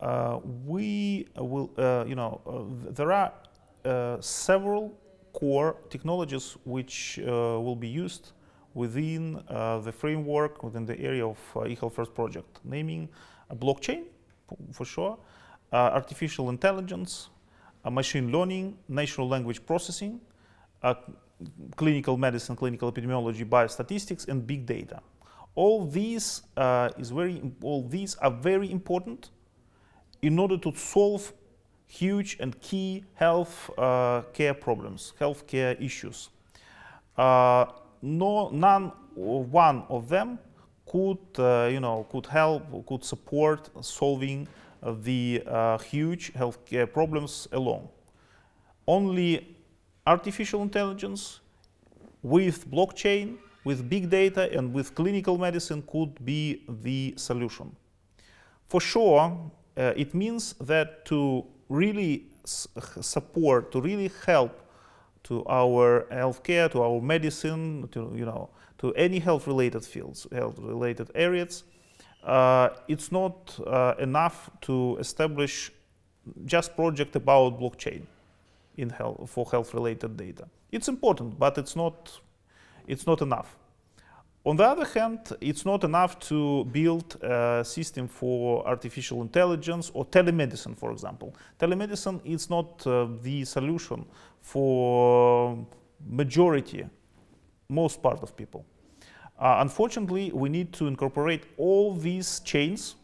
Uh, we will, uh, you know, uh, there are uh, several core technologies which uh, will be used within uh, the framework, within the area of eHealth First project, naming blockchain, for sure, artificial intelligence, machine learning, natural language processing, clinical medicine, clinical epidemiology, biostatistics, and big data. All these is very, all these are very important in order to solve huge and key health uh, care problems, health care issues. Uh, no, none one of them could, uh, you know, could help, could support solving the uh, huge healthcare problems alone. Only artificial intelligence with blockchain, with big data, and with clinical medicine could be the solution. For sure, uh, it means that to really support, to really help to our healthcare, to our medicine, to you know, to any health-related fields, health-related areas, uh, it's not uh, enough to establish just project about blockchain in health for health-related data. It's important, but it's not it's not enough. On the other hand, it's not enough to build a system for artificial intelligence or telemedicine, for example. Telemedicine is not uh, the solution for majority, most part of people. Uh, unfortunately, we need to incorporate all these chains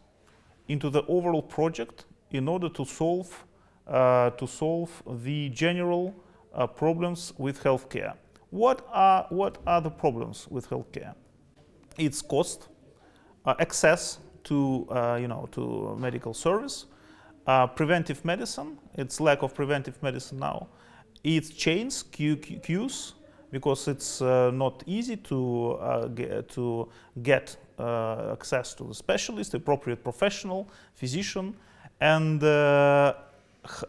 into the overall project in order to solve, uh, to solve the general uh, problems with healthcare. What are, what are the problems with healthcare? Its cost, uh, access to, uh, you know, to medical service, uh, preventive medicine, its lack of preventive medicine now, its chains, queues, because it's not easy to, get, to get access to the specialist, appropriate professional, physician, and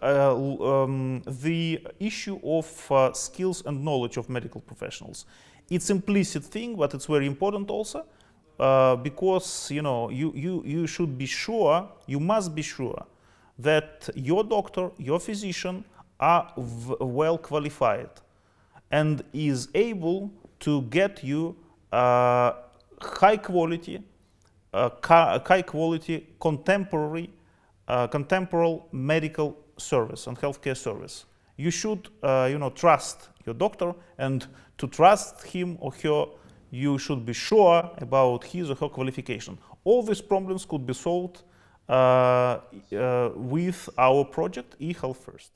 um, the issue of skills and knowledge of medical professionals. It's implicit thing, but it's very important also uh, because you know you, you, you should be sure, you must be sure that your doctor, your physician are well qualified and is able to get you uh, high quality, uh, high quality contemporary, uh, contemporary medical service and healthcare service. You should, uh, you know, trust your doctor and to trust him or her, you should be sure about his or her qualification. All these problems could be solved uh, uh, with our project eHealth First.